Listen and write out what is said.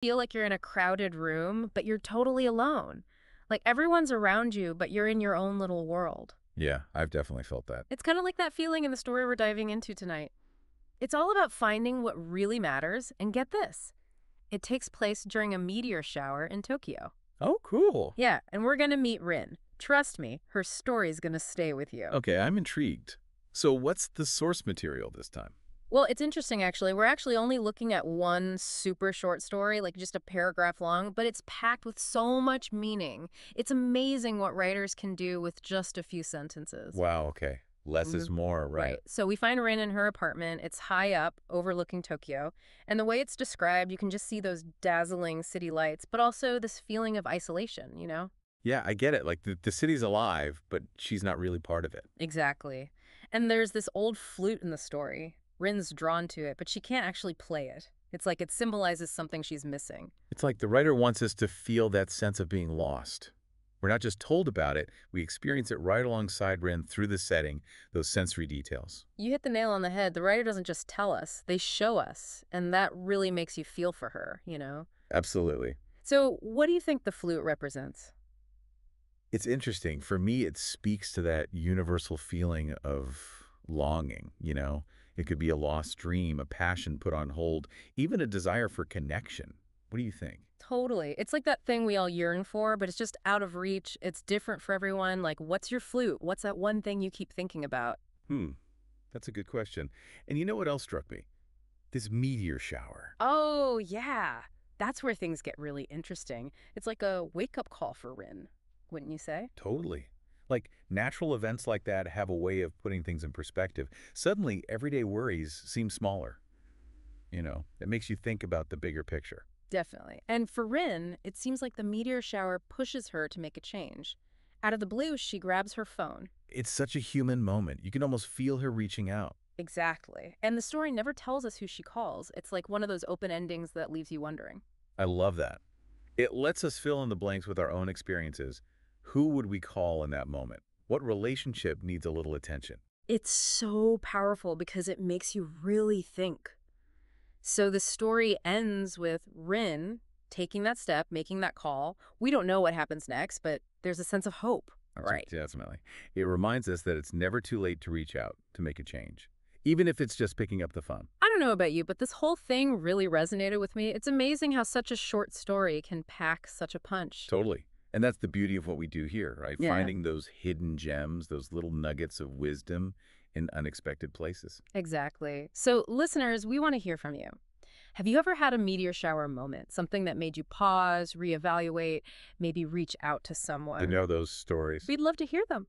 feel like you're in a crowded room, but you're totally alone. Like everyone's around you, but you're in your own little world. Yeah, I've definitely felt that. It's kind of like that feeling in the story we're diving into tonight. It's all about finding what really matters, and get this. It takes place during a meteor shower in Tokyo. Oh, cool. Yeah, and we're going to meet Rin. Trust me, her story's going to stay with you. Okay, I'm intrigued. So what's the source material this time? Well, it's interesting, actually. We're actually only looking at one super short story, like just a paragraph long, but it's packed with so much meaning. It's amazing what writers can do with just a few sentences. Wow, okay. Less is mm-hmm. more, right? So we find Rin in her apartment. It's high up, overlooking Tokyo. And the way it's described, you can just see those dazzling city lights, but also this feeling of isolation, you know? Yeah, I get it. Like the, the city's alive, but she's not really part of it. Exactly. And there's this old flute in the story. Rin's drawn to it, but she can't actually play it. It's like it symbolizes something she's missing. It's like the writer wants us to feel that sense of being lost. We're not just told about it, we experience it right alongside Rin through the setting, those sensory details. You hit the nail on the head. The writer doesn't just tell us, they show us. And that really makes you feel for her, you know? Absolutely. So what do you think the flute represents? It's interesting. For me, it speaks to that universal feeling of longing, you know? It could be a lost dream, a passion put on hold, even a desire for connection. What do you think? Totally. It's like that thing we all yearn for, but it's just out of reach. It's different for everyone. Like, what's your flute? What's that one thing you keep thinking about? Hmm. That's a good question. And you know what else struck me? This meteor shower. Oh, yeah. That's where things get really interesting. It's like a wake-up call for Rin, wouldn't you say? Totally. Like, natural events like that have a way of putting things in perspective. Suddenly, everyday worries seem smaller. You know, it makes you think about the bigger picture. Definitely. And for Rin, it seems like the meteor shower pushes her to make a change. Out of the blue, she grabs her phone. It's such a human moment. You can almost feel her reaching out. Exactly. And the story never tells us who she calls. It's like one of those open endings that leaves you wondering. I love that. It lets us fill in the blanks with our own experiences. Who would we call in that moment? What relationship needs a little attention? It's so powerful because it makes you really think. So the story ends with Rin taking that step, making that call. We don't know what happens next, but there's a sense of hope. Right. Definitely. It reminds us that it's never too late to reach out, to make a change, even if it's just picking up the phone. I don't know about you, but this whole thing really resonated with me. It's amazing how such a short story can pack such a punch. Totally. And that's the beauty of what we do here, right? Yeah. Finding those hidden gems, those little nuggets of wisdom in unexpected places. Exactly. So listeners, we want to hear from you. Have you ever had a meteor shower moment, something that made you pause, reevaluate, maybe reach out to someone? To know those stories. We'd love to hear them.